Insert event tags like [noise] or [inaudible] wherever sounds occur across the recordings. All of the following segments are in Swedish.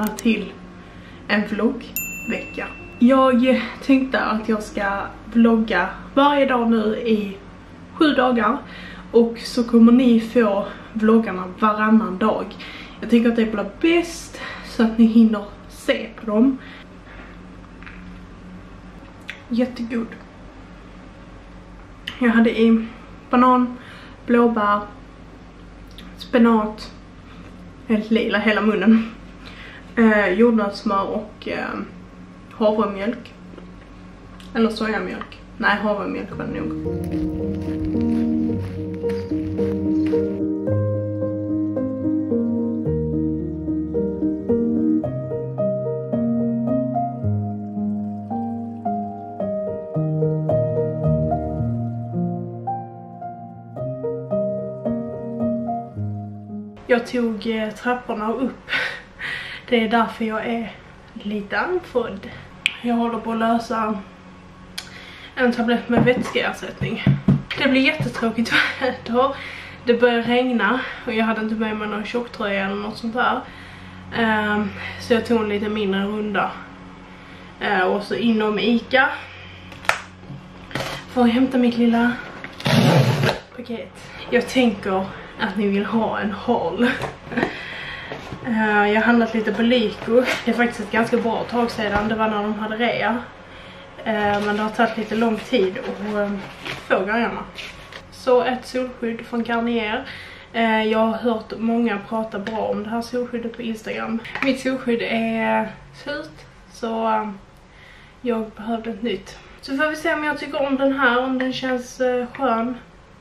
välkomna till en vloggvecka. Jag tänkte att jag ska vlogga varje dag nu i sju dagar och så kommer ni få vloggarna varannan dag. Jag tycker att det blir bäst så att ni hinner se på dem. Jättegod. Jag hade i banan, blåbär, spenat, helt lila hela munnen. Eh, jordnötssmör och eh, havremjölk. Eller sojamjölk. Nej, havremjölk var det nog. Jag tog eh, trapporna upp. Det är därför jag är lite andfådd. Jag håller på att lösa en tablett med vätskeersättning. Det blir jättetråkigt väder. Det börjar regna och jag hade inte med mig någon tjocktröja eller något sånt där. Um, ehm, så jag tog en lite mindre runda. Uh, och så inom Ica. Får jag hämta mitt lilla paket. Jag tänker att ni vill ha en haul. Eh, jag har handlat lite på Lyko. Det är faktiskt ett ganska bra tag sedan. Det var när de hade rea. Eh, men det har tagit lite lång tid att eh, få grejerna. Så ett solskydd från Garnier. Jag har hört många prata bra om det här solskyddet på Instagram. Mitt solskydd är slut. Så jag behövde ett nytt. Så får vi se om jag tycker om den här. Om den känns skön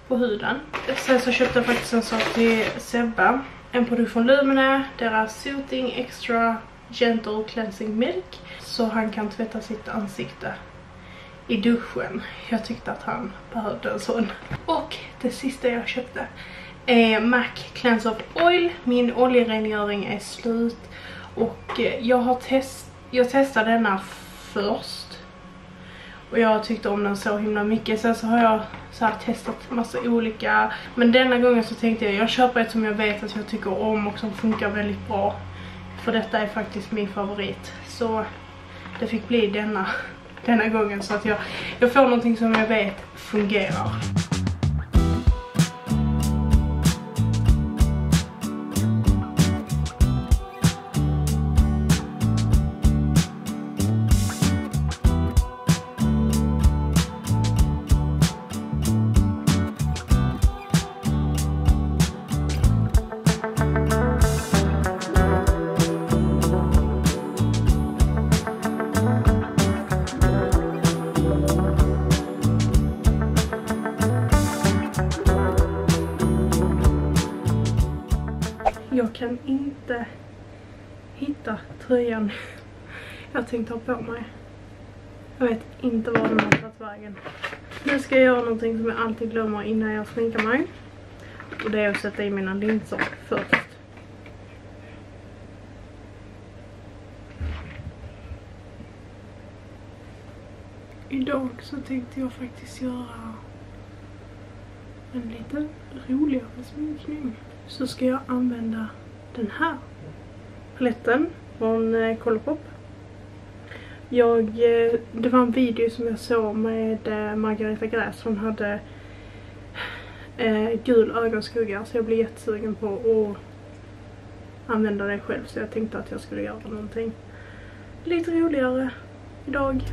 på huden. Sen så köpte jag faktiskt en sak till Sebba. En produkt från Lumene, deras Soothing Extra Gentle Cleansing Milk. Så han kan tvätta sitt ansikte i duschen. Jag tyckte att han behövde en sån. Och det sista jag köpte är MAC Cleanser of Oil. Min oljerengöring är slut. Och jag har test jag testade denna först. Och jag tyckte om den så himla mycket. Sen så har jag så här testat massa olika. Men denna gången så tänkte jag, jag köper ett som jag vet att jag tycker om och som funkar väldigt bra. För detta är faktiskt min favorit. Så det fick bli denna, denna gången så att jag, jag får någonting som jag vet fungerar. Tänkte ha på mig. Jag vet inte var den har tagit vägen. Nu ska jag göra någonting som jag alltid glömmer innan jag sminkar mig. Och det är att sätta i mina linser först. Idag så tänkte jag faktiskt göra en lite roligare sminkning så ska jag använda den här paletten från eh, Colourpop. Jag, eh, det var en video som jag såg med eh, Margareta Gräs. Hon hade eh, gul ögonskugga så jag blev jättesugen på att använda det själv. Så jag tänkte att jag skulle göra någonting lite roligare idag.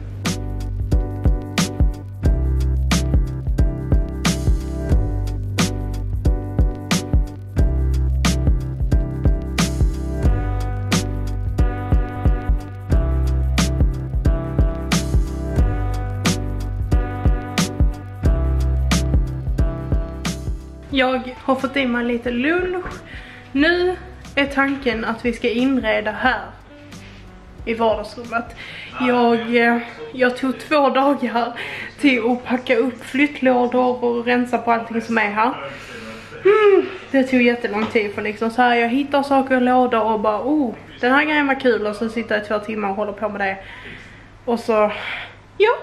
Jag har fått i mig lite lunch. Nu är tanken att vi ska inreda här i vardagsrummet. Jag, eh, jag tog två dagar till att packa upp flyttlådor och rensa på allting som är här. Mm, det tog jättelång tid för liksom så här jag hittar saker i lådor och bara oh den här grejen var kul och så sitter jag i två timmar och håller på med det. Och så ja.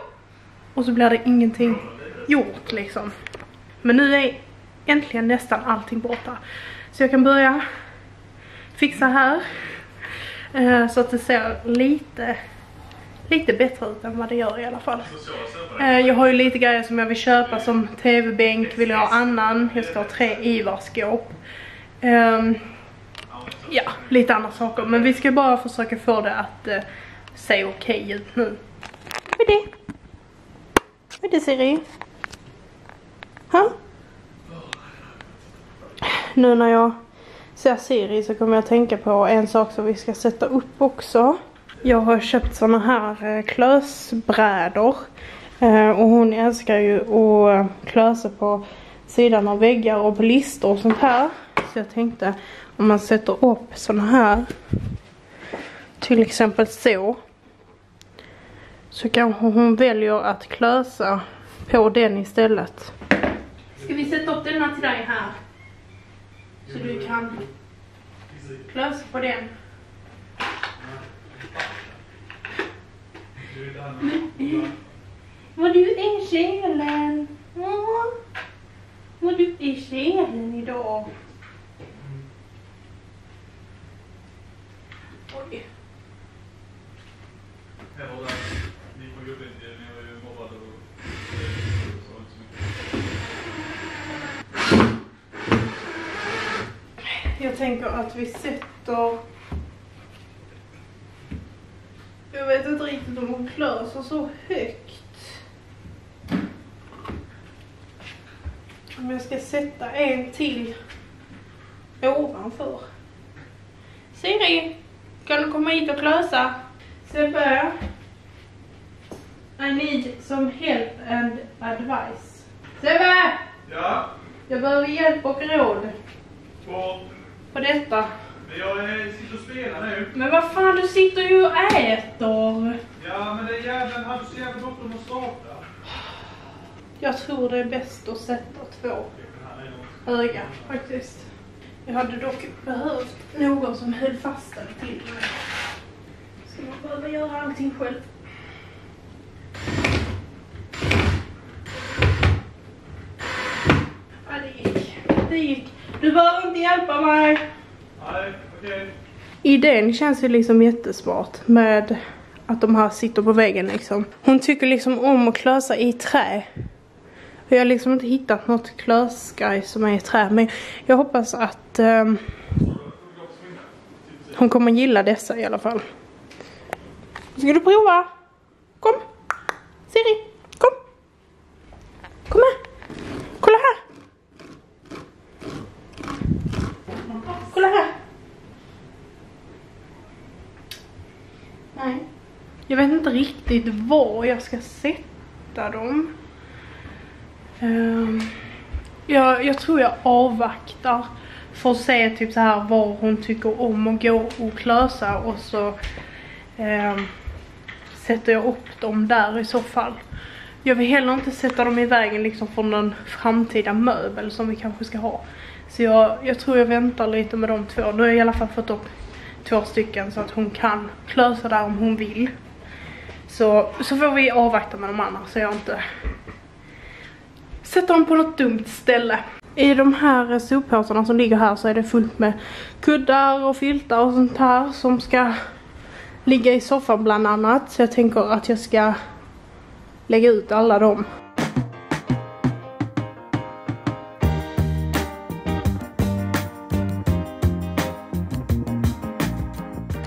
Och så blir det ingenting gjort liksom. Men nu är äntligen nästan allting borta. Så jag kan börja fixa här. Eh, så att det ser lite, lite bättre ut än vad det gör i alla fall. Eh, jag har ju lite grejer som jag vill köpa som tv-bänk, vill jag ha annan. Jag ska ha tre Ivar-skåp. Ehm, ja, lite andra saker. Men vi ska bara försöka få det att eh, se okej okay ut nu. Vad är det? Vad är det Siri? Huh? Nu när jag ser Siri så kommer jag tänka på en sak som vi ska sätta upp också. Jag har köpt såna här eh, klösbrädor. Eh, och hon älskar ju att klösa på sidan av väggar och på listor och sånt här. Så jag tänkte om man sätter upp såna här. Till exempel så. Så kanske hon väljer att klösa på den istället. Ska vi sätta upp denna till dig här? Så du kan klösa på den. Vad du är själen. Vad du är själen idag. Oj. Jag tänker att vi sätter... Jag vet inte riktigt om hon klöser så högt. Om jag ska sätta en till ovanför. Siri, kan du komma hit och klösa? Sebbe, I need some help and advice. Sebbe! Ja? Jag behöver hjälp och råd. På? På detta. Men jag sitter och spelar nu. Men vad fan, du sitter ju och äter. Ja, men den jäveln hade så jävla bråttom att starta. Jag tror det är bäst att sätta två öga faktiskt. Jag hade dock behövt någon som höll fast den till mig. Ska man behöva göra allting själv? Ja, det gick. Det gick. Du behöver inte hjälpa mig. Nej, okej. Okay. Idén känns ju liksom jättesmart med att de här sitter på väggen liksom. Hon tycker liksom om att klösa i trä. Jag har liksom inte hittat något klösgrej som är i trä. Men jag hoppas att um, hon kommer gilla dessa i alla fall. Ska du prova? Kom! Siri, kom! Kom här! Kolla här! Kolla här! Nej. Jag vet inte riktigt var jag ska sätta dem. Um, jag, jag tror jag avvaktar för att se typ så här var hon tycker om att gå och klösa och så um, sätter jag upp dem där i så fall. Jag vill heller inte sätta dem i vägen liksom från någon framtida möbel som vi kanske ska ha. Så jag, jag tror jag väntar lite med de två. Nu har jag i alla fall fått upp två stycken så att hon kan klösa där om hon vill. Så, så får vi avvakta med de andra så jag inte sätter dem på något dumt ställe. I de här soppåsarna som ligger här så är det fullt med kuddar och filtar och sånt här som ska ligga i soffan bland annat. Så jag tänker att jag ska lägga ut alla dem.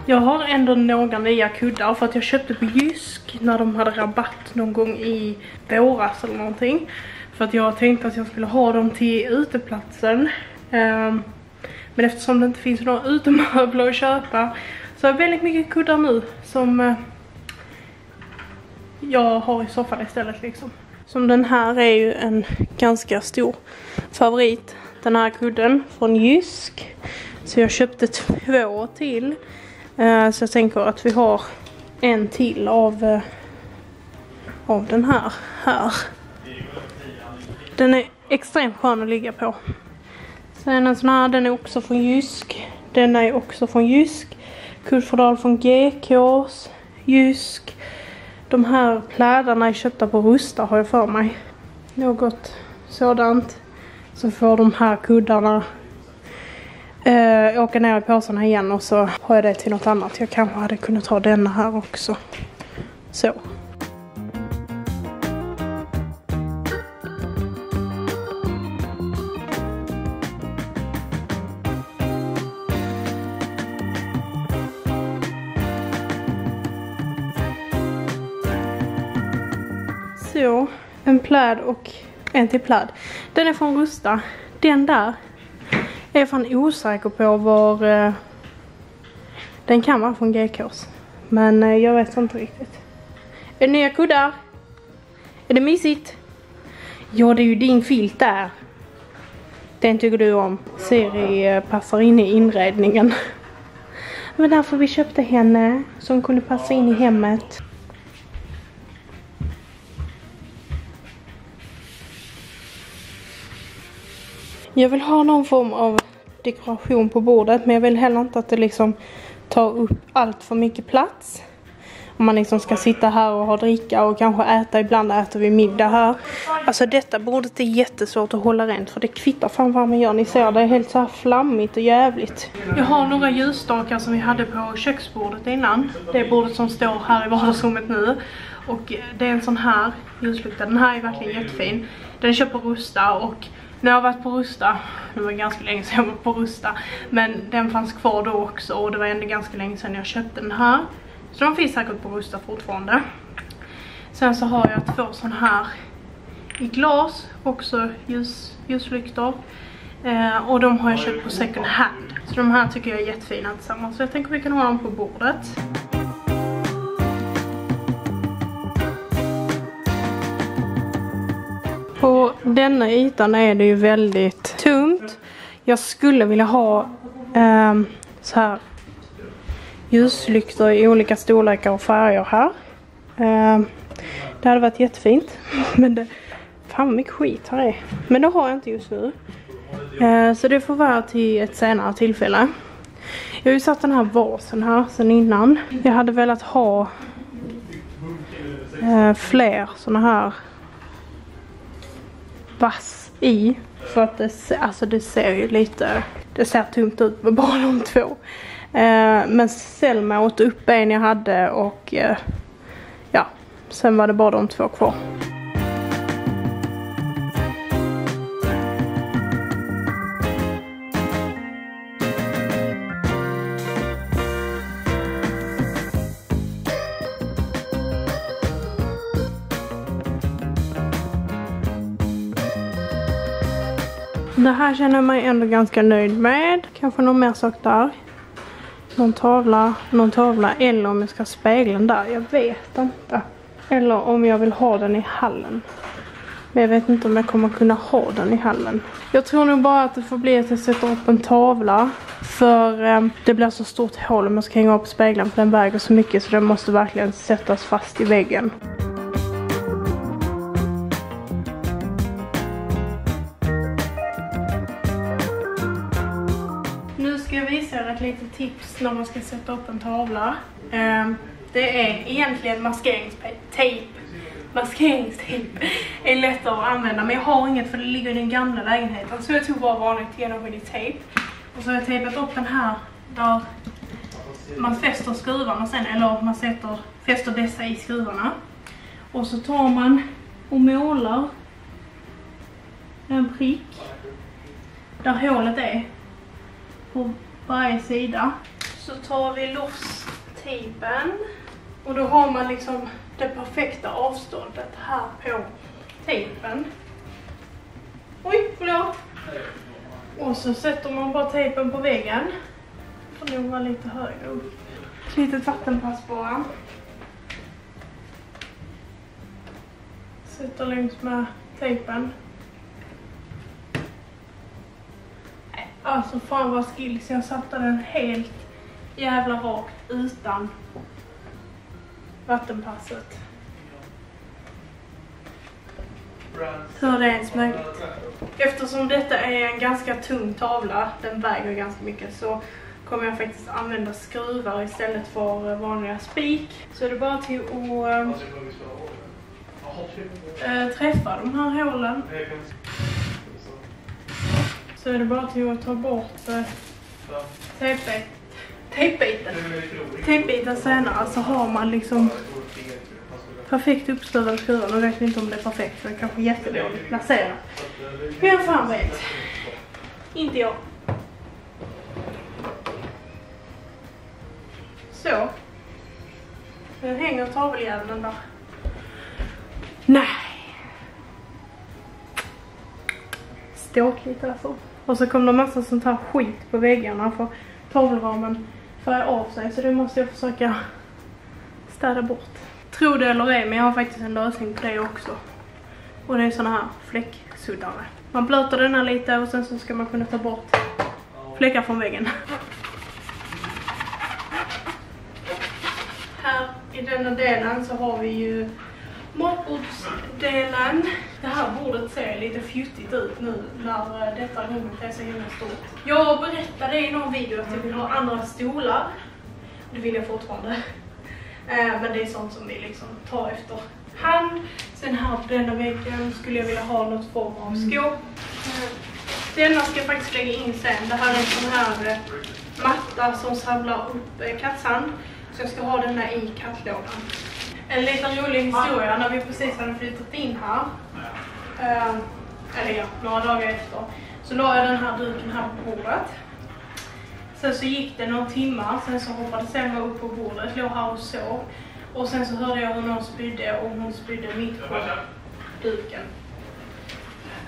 Jag har ändå några nya kuddar för att jag köpte på Jysk när de hade rabatt någon gång i våras eller någonting. För att jag tänkte att jag skulle ha dem till uteplatsen. Um, men eftersom det inte finns några utemöbler att köpa så har jag väldigt mycket kuddar nu som uh, jag har i soffan istället liksom. Som den här är ju en ganska stor favorit. Den här kudden från Jysk. Så jag köpte två till. Eh, så jag tänker att vi har en till av, eh, av den här här. Den är extremt skön att ligga på. Sen en sån här, den är också från Jysk. Den är också från Jysk. Kuddfodral från GKs. Jysk. De här plädarna är köpta på Rusta har jag för mig. Något sådant. Så får de här kuddarna eh, åka ner i påsarna igen och så har jag det till något annat. Jag kanske hade kunnat ta denna här också. Så. Så, en pläd och en till pläd. Den är från Rusta. Den där jag är fan osäker på var... Eh, den kan vara från GKs. Men eh, jag vet inte riktigt. Är det nya kuddar? Är det mysigt? Ja, det är ju din filt där. Den tycker du om. Siri eh, passar in i inredningen. [laughs] Men därför vi köpte henne. Som kunde passa in i hemmet. Jag vill ha någon form av dekoration på bordet men jag vill heller inte att det liksom tar upp allt för mycket plats. Om man liksom ska sitta här och ha dricka och kanske äta, ibland äter vi middag här. Alltså detta bordet är jättesvårt att hålla rent för det kvittar fan vad man gör. Ni ser det är helt så här flammigt och jävligt. Jag har några ljusstakar som vi hade på köksbordet innan. Det bordet som står här i vardagsrummet nu. Och det är en sån här ljuslykta. Den här är verkligen jättefin. Den köper på Rusta och när jag har varit på Rusta, det var ganska länge sedan jag var på Rusta, men den fanns kvar då också och det var ändå ganska länge sedan jag köpte den här. Så de finns säkert på Rusta fortfarande. Sen så har jag två sådana här i glas, också ljus, ljuslyktor. Eh, och de har jag köpt på second hand. Så de här tycker jag är jättefina tillsammans. Så jag tänker vi kan ha dem på bordet. På denna ytan är det ju väldigt tunt. Jag skulle vilja ha eh, så här ljuslyktor i olika storlekar och färger här. Eh, det hade varit jättefint. [laughs] Men det, fan vad mycket skit här är. Men det har jag inte just nu. Eh, så det får vara till ett senare tillfälle. Jag har ju satt den här vasen här sen innan. Jag hade velat ha eh, fler såna här vass i. För att det, alltså det ser ju lite, det ser tomt ut med [laughs] bara de två. Eh, men Selma åt upp en jag hade och eh, ja, sen var det bara de två kvar. Det här känner jag mig ändå ganska nöjd med. Kanske någon mer sak där. Någon tavla, någon tavla eller om jag ska ha spegeln där. Jag vet inte. Eller om jag vill ha den i hallen. Men jag vet inte om jag kommer kunna ha den i hallen. Jag tror nog bara att det får bli att jag sätter upp en tavla. För eh, det blir så stort hål om jag ska hänga upp spegeln för den väger så mycket så den måste verkligen sättas fast i väggen. Ett litet tips när man ska sätta upp en tavla. Ehm, det är egentligen maskeringstejp. Maskeringstejp är lättare att använda men jag har inget för det ligger i den gamla lägenheten. Så jag tog bara vanligt genomskinlig tejp. Och så har jag tejpat upp den här där man fäster skruvarna sen, eller man sätter, fäster dessa i skruvarna. Och så tar man och målar en prick där hålet är på varje sida. Så tar vi loss tejpen och då har man liksom det perfekta avståndet här på tejpen. Oj, förlåt. Och så sätter man bara tejpen på väggen. Får nog vara lite högre upp. Ett litet vattenpass bara. Sätter längs med tejpen. Alltså fan vad skills, jag satte den helt jävla rakt utan vattenpasset. Hur det är ens möjligt. Eftersom detta är en ganska tung tavla, den väger ganska mycket, så kommer jag faktiskt använda skruvar istället för vanliga spik. Så är det bara till att äh, träffa de här hålen. Så är det bara till att ta bort tejpbit, tejpbiten, tejpbiten senare så har man liksom perfekt uppskruvade skruvar. Nu vet vi inte om det är perfekt för är kanske är jättedåligt placerat. Vem fan vet? Inte jag. Så. Nu hänger taveljäveln där. Nej. Ståkligt alltså. Och så kom det massa sånt här skit på väggarna för tavelramen färgar av sig så det måste jag försöka städa bort. Tro det eller ej men jag har faktiskt en lösning på det också. Och det är såna här fläcksuddare. Man blöter denna lite och sen så ska man kunna ta bort fläckar från väggen. Här i denna delen så har vi ju matbordsdelen. Det här bordet ser lite fjuttigt ut nu när eh, detta rummet är så himla stort. Jag berättade i någon video att jag vill ha andra stolar. Det vill jag fortfarande. Eh, Men det är sånt som vi liksom tar efter hand. Sen här på denna väggen skulle jag vilja ha något form av skåp. Eh, Denna ska jag faktiskt lägga in sen. Det här är en sån här matta som samlar upp kattsand. Så jag ska ha denna i kattlådan. En liten rolig historia när vi precis hade flyttat in här. Eh, eller ja, några dagar efter. Så la jag den här duken här på bordet. Sen så gick det några timmar, sen så hoppade Selma upp på bordet, låg här och sov. Och sen så hörde jag hur någon spydde och hon spydde mitt på duken.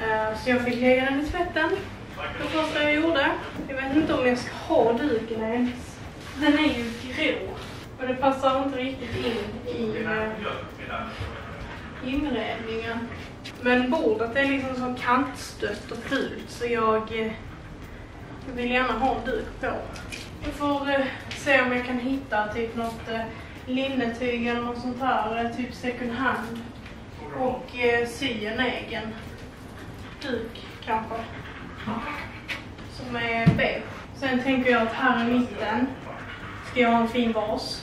Eh, Så jag fick lägga den i tvätten. Det första jag gjorde. Jag vet inte om jag ska ha duken ens. Den är ju grå. Och det passar inte riktigt in i eh, inredningen. Men bordet är liksom så kantstött och fult så jag, jag vill gärna ha en duk på. Jag får eh, se om jag kan hitta typ något eh, linnetyg eller något sånt här, eh, typ second hand. Och eh, sy en egen duk kanske. Som är beige. Sen tänker jag att här i mitten ska jag ha en fin vas.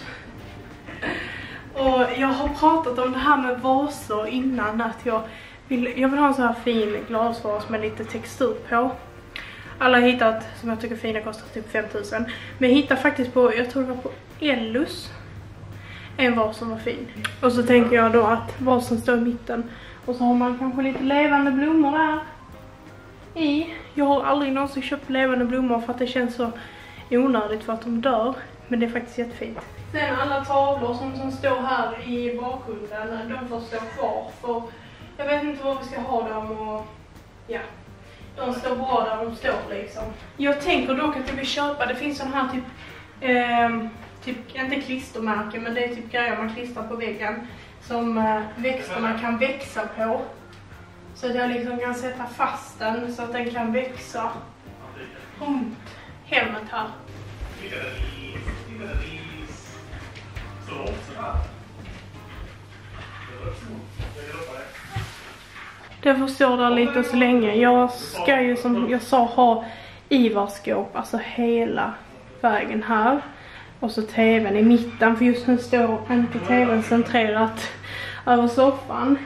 Och jag har pratat om det här med vaser innan att jag vill, jag vill ha en så här fin glasvas med lite textur på. Alla har hittat, som jag tycker fina kostar typ 5000. Men jag hittade faktiskt på, jag tror det var på Ellus. En vas som var fin. Och så tänker jag då att vasen står i mitten. Och så har man kanske lite levande blommor där. I. Jag har aldrig någonsin köpt levande blommor för att det känns så onödigt för att de dör. Men det är faktiskt jättefint. Sen alla tavlor som, som står här i bakgrunden, de får stå kvar för jag vet inte var vi ska ha dem och ja, de står bra där de står liksom. Jag tänker dock att jag vill köpa, det finns sån här typ, eh, typ inte klistermärken men det är typ grejer man klistrar på väggen som eh, växterna kan växa på. Så att jag liksom kan sätta fast den så att den kan växa runt hemmet här. Det får stå där lite så länge. Jag ska ju som jag sa ha Ivarskåp, alltså hela vägen här. Och så tvn i mitten för just nu står inte tvn centrerat över soffan.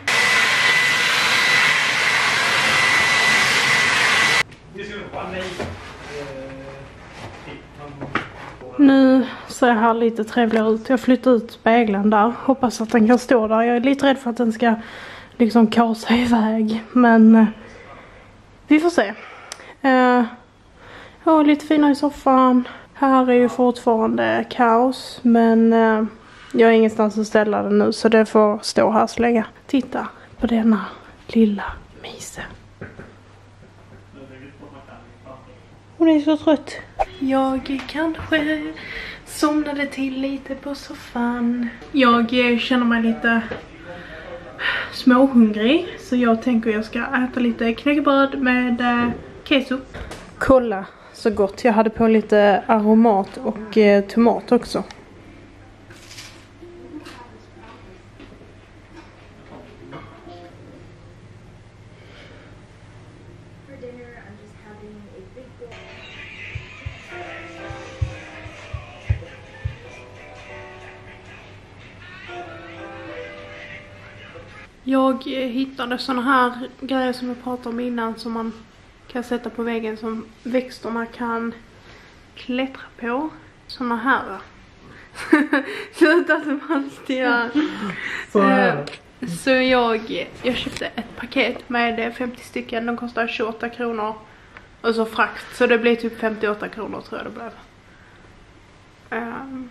Nu ser här lite trevligare ut. Jag flyttar ut spegeln där. Hoppas att den kan stå där. Jag är lite rädd för att den ska liksom kasa iväg. Men eh, vi får se. Eh, uh, ja, lite finare i soffan. Här är ju fortfarande kaos. Men uh, jag har ingenstans att ställa den nu. Så det får stå här så länge. Titta på denna lilla mise. Hon är så trött. Jag kanske somnade till lite på soffan. Jag eh, känner mig lite småhungrig. Så jag tänker jag ska äta lite knäckebröd med eh, ketchup. Kolla så gott. Jag hade på lite aromat och eh, tomat också. Jag eh, hittade såna här grejer som jag pratade om innan som man kan sätta på väggen som växterna kan klättra på. Såna här. [laughs] Sluta gör. [laughs] Så här. Eh, Så jag, jag köpte ett paket med 50 stycken, de kostar 28 kronor. Och så frakt, så det blir typ 58 kronor tror jag det blev. Ehm,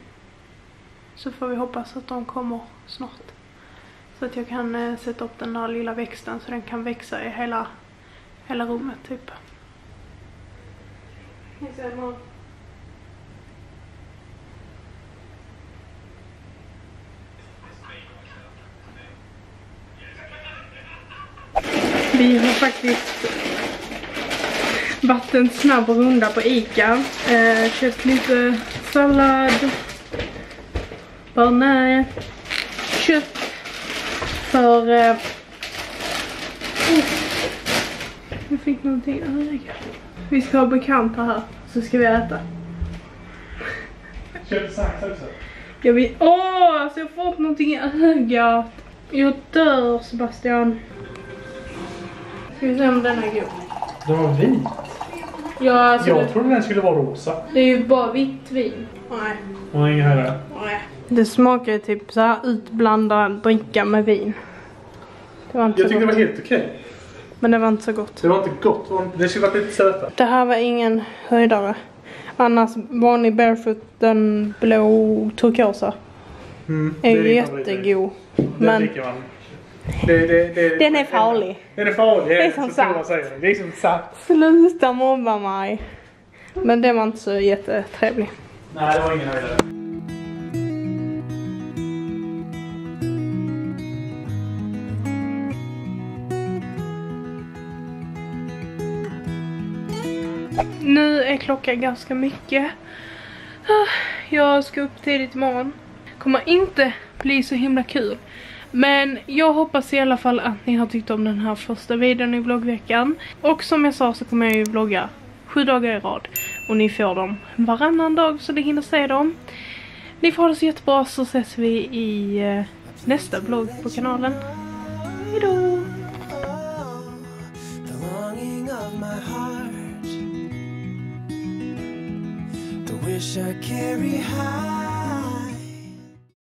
så får vi hoppas att de kommer snart. Så att jag kan eh, sätta upp den där lilla växten så den kan växa i hela, hela rummet typ. Vi har faktiskt varit en snabb runda på Ica. Eh, köpt lite sallad, bearnaise, för... Eh, oh, jag fick någonting i ögat. Vi ska ha bekanta här, så ska vi äta. Köp sax också. Jag vill... Åh, alltså jag får upp någonting i ögat. Jag dör Sebastian. Ska vi se om den är god. Den var vit. Ja, alltså Jag det, trodde den skulle vara rosa. det är ju bara vitt vin. Nej. Och ingen höjdare. Nej. Det smakar ju typ så här utblandad dricka med vin. Det var inte Jag tyckte det var helt okej. Men det var inte så gott. Det var inte gott. Det Det skulle varit lite sötare. Det här var ingen höjdare. Annars vanlig barefoot, den blå turkosa, Mm, är ju jättegod. Den Men man. Det, det, det, den är farlig. Den är farlig. Det är som så sagt. Det är som sagt. Sluta mobba mig. Men den var inte så jättetrevlig. Nej, det var ingen höjdare. Nu är klockan ganska mycket. Ah, jag ska upp tidigt imorgon. Kommer inte bli så himla kul. Men jag hoppas i alla fall att ni har tyckt om den här första videon i vloggveckan. Och som jag sa så kommer jag ju vlogga sju dagar i rad. Och ni får dem varannan dag så ni hinner se dem. Ni får ha det så jättebra så ses vi i eh, nästa vlogg på kanalen. Hejdå! I carry high.